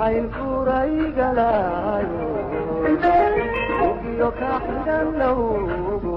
xaylkuraygalayo ka xigan dhowgo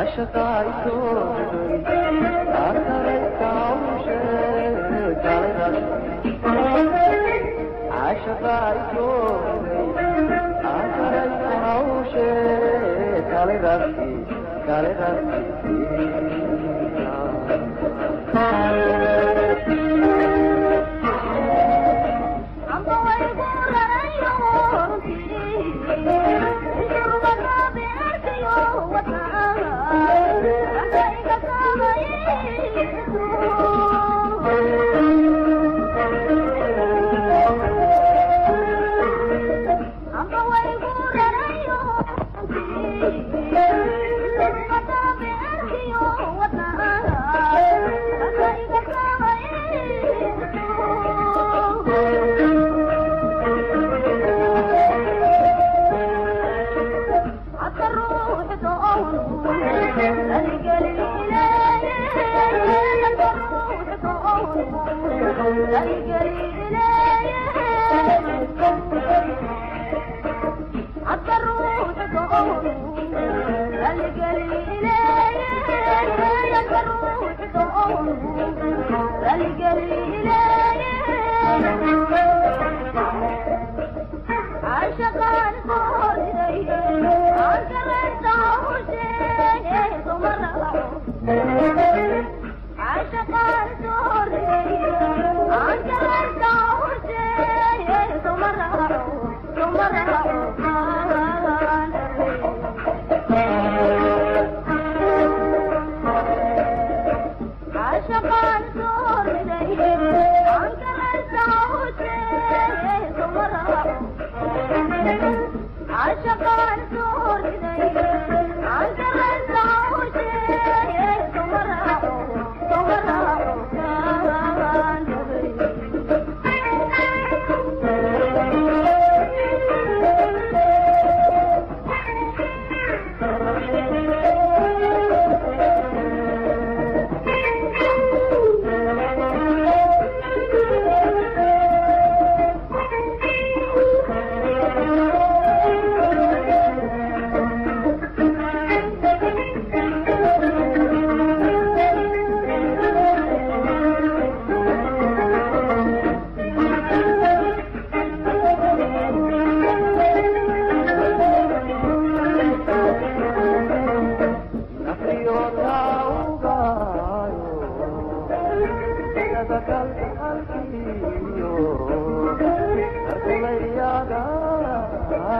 আশকার আশকার আশার হাউসে কালে রাত্রি কালে রাত্রি الجليل 下班。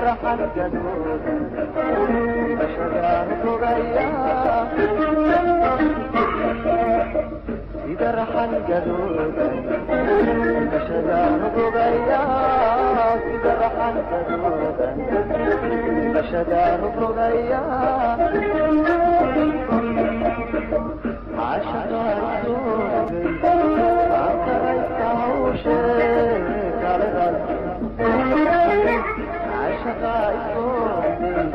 فرح جدودا أشجار ثريا درحا جدودا أشجار ثريا درحا جدودا أشجار ثريا عاشت عزوزي I'm sorry, I'm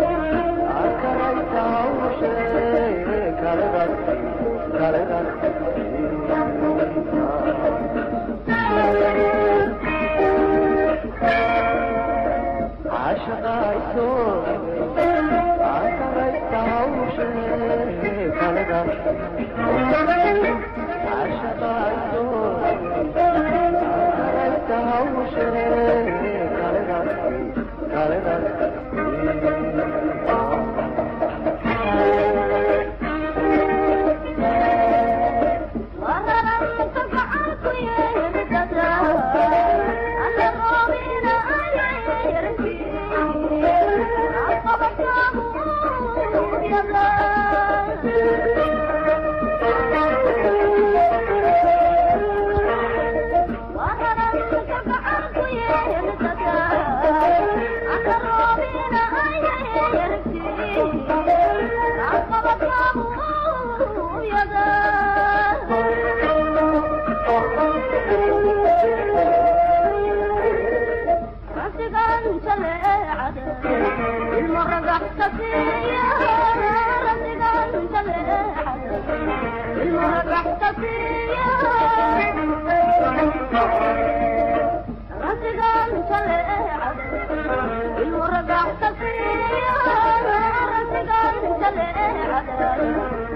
I'm sorry, I'm Thank you.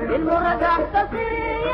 بالمرجع تصير